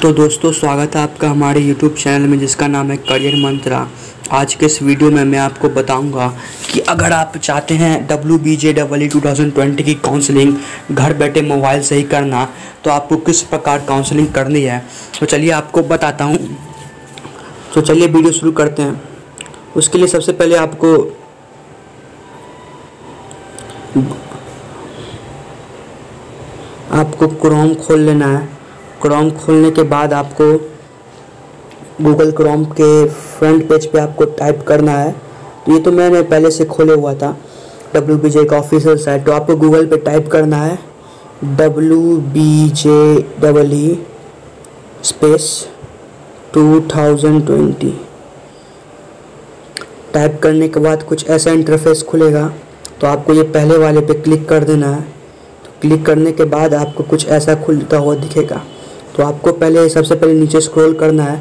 तो दोस्तों, स्वागत है आपका हमारे YouTube चैनल में, जिसका नाम है करियर मंत्रा आज के इस वीडियो में मैं आपको बताऊँगा कि अगर आप चाहते हैं W B J double E two की काउंसलिंग घर बैठे मोबाइल से ही करना तो आपको किस प्रकार काउंसलिंग करनी है? तो चलिए आपको बताता हूँ। तो चलिए वीडियो शुरू करते हैं। उसके लिए सबसे पहले आपको आपको क्रोम खोल लेना है। क्रोम खोलने के बाद आपको गूगल क्रोम के फ्रंट पेज पे आपको टाइप करना है। तो ये तो मैंने पहले से खोले हुआ था। डब्ल्यू बी जे का ऑफिशियल साइट तो आपको गूगल पे टाइप करना है। W B J double E space two thousand twenty type करने के बाद कुछ ऐसा इंटरफेस खुलेगा। तो आपको ये पहले वाले पे क्लिक कर देना है। तो क्लिक करने के बाद आपको कुछ ऐसा खुलता हुआ दिखेगा। तो आपको पहले, सबसे पहले नीचे स्क्रॉल करना है।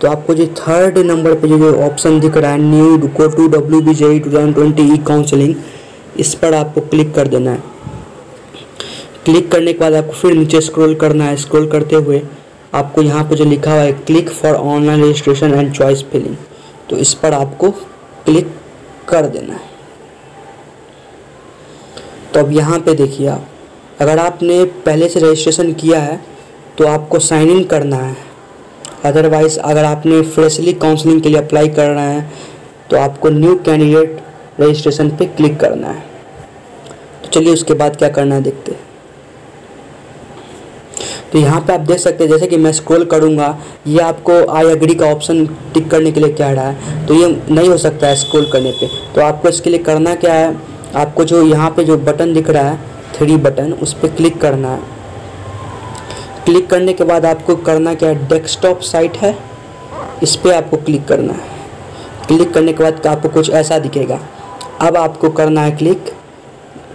तो आपको जो थर्ड नंबर पे जो ऑप्शन दिख रहा है new go to W B J two thousand twenty E counselling इस पर आपको क्लिक कर देना है। क्लिक करने के बाद आपको फिर नीचे स्क्रॉल करना है। स्क्रॉल करते हुए आपको यहाँ पर जो लिखा हुआ है click for online registration and choice filling तो इस पर आपको क्लिक कर देना है। तो अब यहाँ पे देखिए आप, अगर आपने पहले से रजिस्ट्रेशन किया है तो आपको साइन इन करना है। अदरवाइज़ अगर आपने फ्रेशली काउंसलिंग के लिए अप्लाई कर रहे हैं तो आपको न्यू कैंडिडेट रजिस्ट्रेशन पे क्लिक करना है। तो चलिए उसके बाद क्या करना है देखते तो यहाँ पे आप देख सकते हैं, जैसे कि मैं स्क्रॉल करूँगा, ये आपको आई एग्री का ऑप्शन टिक करने के लिए कह रहा है। तो ये नहीं हो सकता है स्क्रॉल करने पे। तो आपको इसके लिए करना क्या है? आपको जो यहाँ पे जो बटन दिख रहा है थ्री बटन उस पर क्लिक करना है। क्लिक करने के बाद आपको करना क्या है? डेस्कटॉप साइट है। इस पर आपको क्लिक करना है। क्लिक करने के बाद आपको कुछ ऐसा दिखेगा। अब आपको करना है क्लिक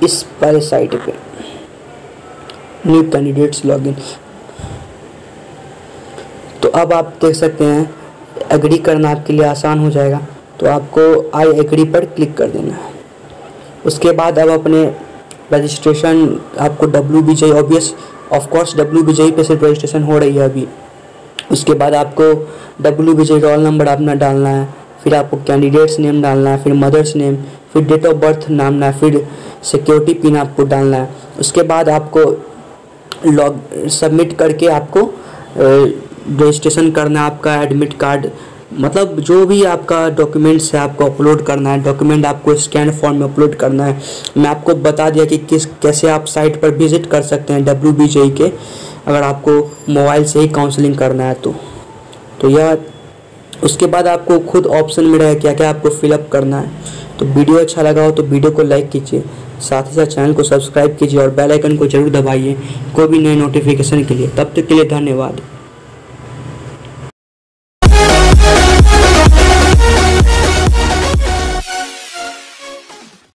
इस वाले साइट पे। New candidates login. तो अब आप देख सकते हैं, एग्री करना आपके लिए आसान हो जाएगा। तो आपको आई एग्री पर क्लिक कर देना है। उसके बाद अब अपने रजिस्ट्रेशन, आपको W B J obvious of course W B J पे सिर्फ़ रजिस्ट्रेशन हो रही है अभी। उसके बाद आपको डब्ल्यू बी रोल नंबर अपना डालना है, फिर आपको कैंडिडेट्स नेम डालना है, फिर मदर्स नेम फिर डेट ऑफ़ बर्थ नामना है, फिर सिक्योरिटी पिन आपको डालना है। उसके बाद आपको लॉग सबमिट करके आपको रजिस्ट्रेशन करना है, आपका एडमिट कार्ड मतलब जो भी आपका डॉक्यूमेंट्स है, आपको अपलोड करना है डॉक्यूमेंट आपको स्कैन फॉर्म में अपलोड करना है, मैं आपको बता दिया कि किस, कैसे आप साइट पर विज़िट कर सकते हैं डब्ल्यू बी जे के, अगर आपको मोबाइल से ही काउंसलिंग करना है तो। तो यह, उसके बाद आपको खुद ऑप्शन मिला है क्या क्या आपको फिलअप करना है। तो वीडियो अच्छा लगा हो तो वीडियो को लाइक कीजिए, साथ ही साथ चैनल को सब्सक्राइब कीजिए और बेल आइकन को ज़रूर दबाइए, कोई भी नए नोटिफिकेशन के लिए। तब तक के लिए धन्यवाद।